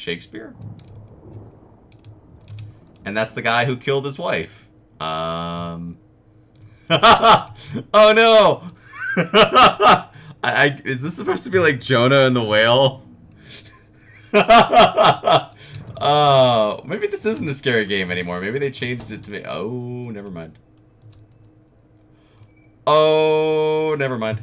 Shakespeare? And that's the guy who killed his wife. Um. oh no! I, I, is this supposed to be like Jonah and the whale? uh, maybe this isn't a scary game anymore. Maybe they changed it to be. Oh, never mind. Oh, never mind.